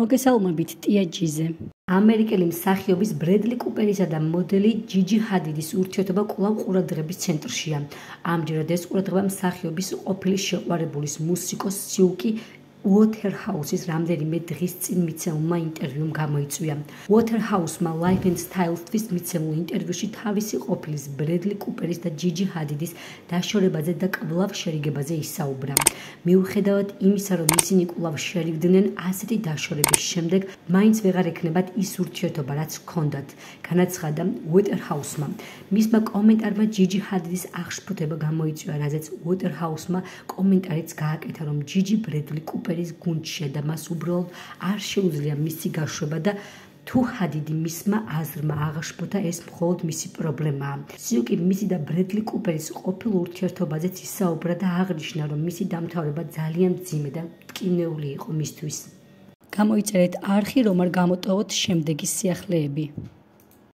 მოგესალმებით ტია ჯიზე. ამერიკელი მსახიობის ბრედლი კუპერისა და მოდელი ჯიჯი ჰადიდის ურთიერთობა კვლავ ყურადღების ცენტრშია. ამჯერად ეს ყურადღება მსახიობის ყოფილი შეყვარებულის მუსიკოს სიუკი Waterhouse-ის რამდენიმე დღის წინ მიცემულმა ინტერვიუმ გამოიწვია. Waterhouse-მა Life and Style-თვის მიცემულ ინტერვიუში თავისი ყოფილის Bradley Cooper-ის და Gigi Hadid-ის დაშორებაზე და კვლავ შერიგებაზე ისაუბრა. მიუხედავად იმისა, რომ ისინი კვლავ შერიგდნენ, ასეთი დაშორების შემდეგ მაინც ვეღარ ექნებათ ის ურთიერთობა, რაც ჰქონდათ. განაცხადა Waterhouse-მა. მისმა კომენტარმა Gigi Hadid-ის აღშფოთება გამოიწვია, რაზეც Waterhouse-მა კომენტარიც გააკეთა, რომ Gigi Bradley Cooper ოპერის გუნდშია და მას უბრალოდ არ შეუძლია მისი გაშვება და თუ ჰადიდი მისმა აზრმა აღაშფოთა ეს მხოლოდ მისი პრობლემაა. სიუკი მისი და ბრედლი კუპერის ყოფილ ურთიერთობაზეც ისაუბრა და აღნიშნა, რომ მისი დამთავრება ძალიან ძიმე და ტკინეული იყო მისთვის. გამოიწერეთ არხი, რომ არ გამოტოვოთ შემდეგი სიახლეები.